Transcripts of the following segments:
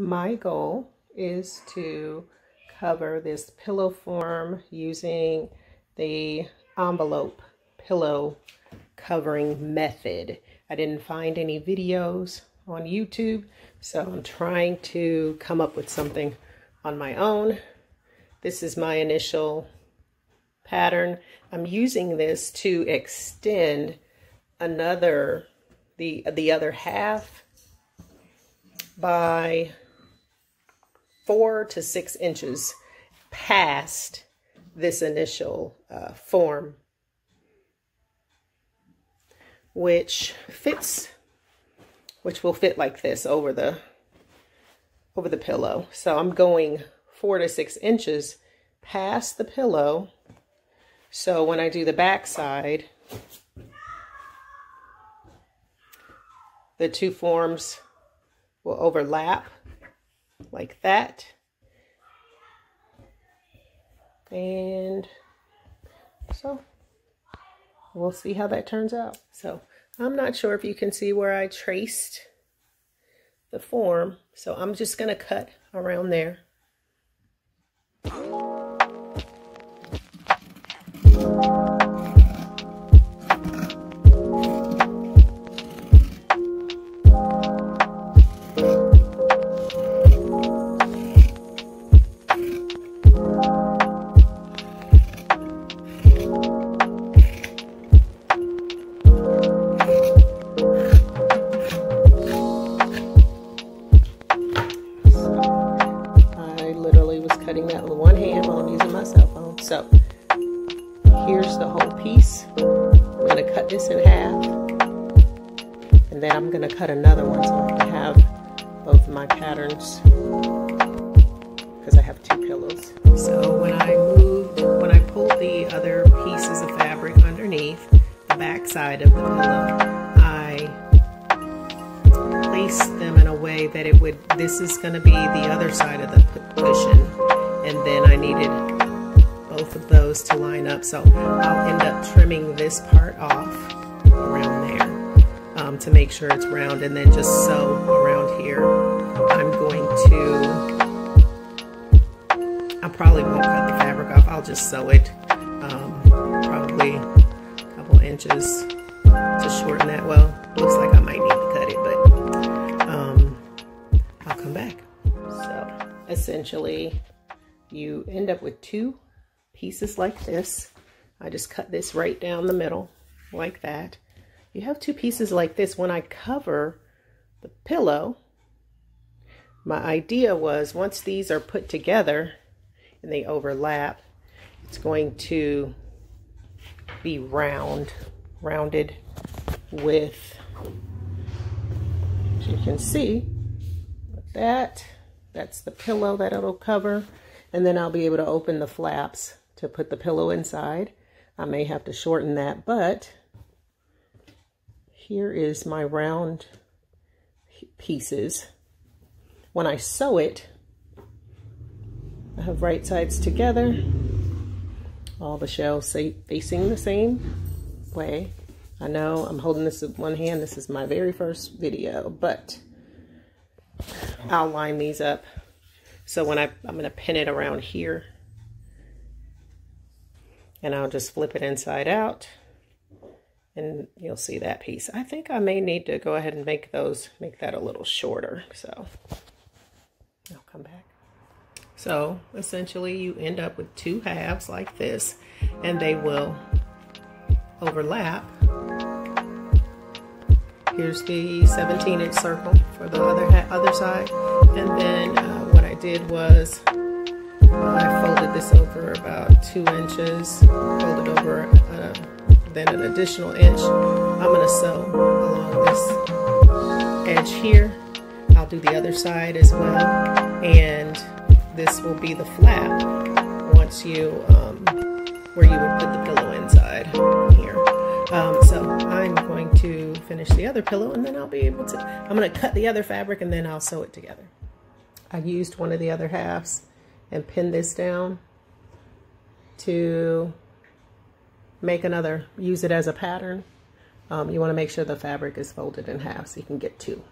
My goal is to cover this pillow form using the envelope pillow covering method. I didn't find any videos on YouTube, so I'm trying to come up with something on my own. This is my initial pattern. I'm using this to extend another, the, the other half by four to six inches past this initial uh, form, which fits, which will fit like this over the, over the pillow. So I'm going four to six inches past the pillow. So when I do the back side, the two forms will overlap like that. And so we'll see how that turns out. So I'm not sure if you can see where I traced the form. So I'm just going to cut around there. I'm going to cut another one so I can have both of my patterns because I have two pillows. So when I moved, when I pulled the other pieces of fabric underneath the back side of the pillow, I placed them in a way that it would, this is going to be the other side of the cushion and then I needed both of those to line up. So I'll end up trimming this part off around um, to make sure it's round and then just sew around here. I'm going to, I probably won't cut the fabric off. I'll just sew it um, probably a couple inches to shorten that. Well, looks like I might need to cut it, but um, I'll come back. So essentially you end up with two pieces like this. I just cut this right down the middle like that. You have two pieces like this. When I cover the pillow, my idea was once these are put together and they overlap, it's going to be round, rounded with, as you can see, that, that's the pillow that it'll cover. And then I'll be able to open the flaps to put the pillow inside. I may have to shorten that, but here is my round pieces. When I sew it, I have right sides together, all the shells facing the same way. I know I'm holding this with one hand. This is my very first video, but I'll line these up so when I, I'm going to pin it around here and I'll just flip it inside out and you'll see that piece. I think I may need to go ahead and make those, make that a little shorter. So I'll come back. So essentially you end up with two halves like this and they will overlap. Here's the 17 inch circle for the other other side and then uh, what I did was I folded this over about two inches, folded over then an additional inch. I'm going to sew along this edge here. I'll do the other side as well. And this will be the flap once you, um, where you would put the pillow inside here. Um, so I'm going to finish the other pillow and then I'll be able to, I'm going to cut the other fabric and then I'll sew it together. I used one of the other halves and pinned this down to make another, use it as a pattern. Um, you want to make sure the fabric is folded in half so you can get two.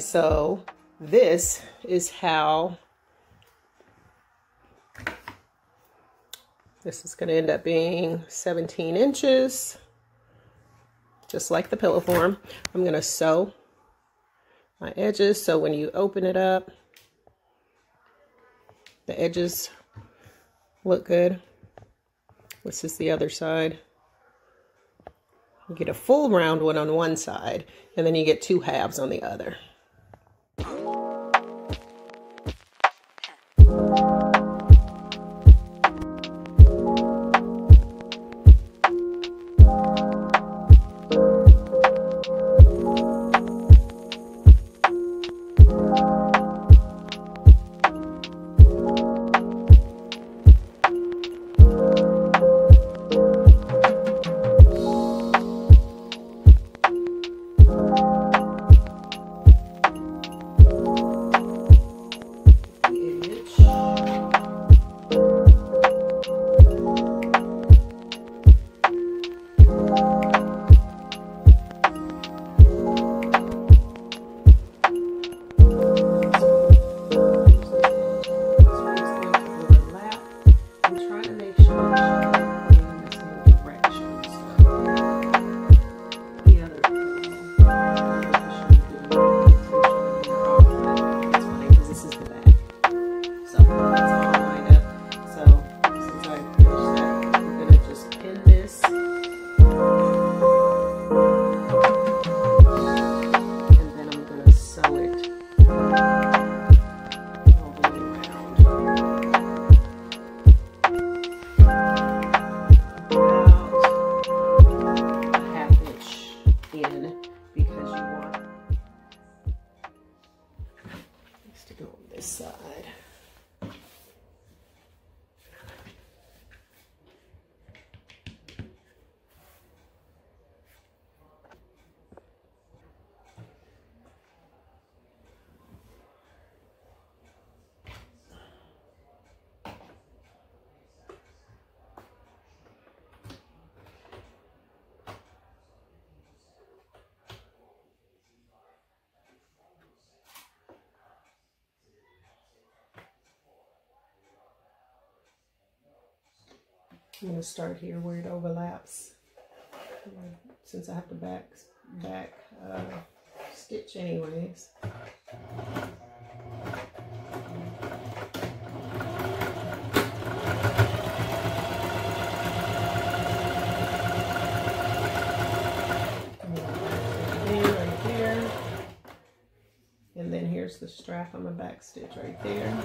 So this is how this is going to end up being 17 inches, just like the pillow form. I'm going to sew my edges so when you open it up, the edges look good. This is the other side. You get a full round one on one side, and then you get two halves on the other. I'm going to start here where it overlaps since I have to back back uh, stitch anyways. And then here's the strap on the back stitch right there.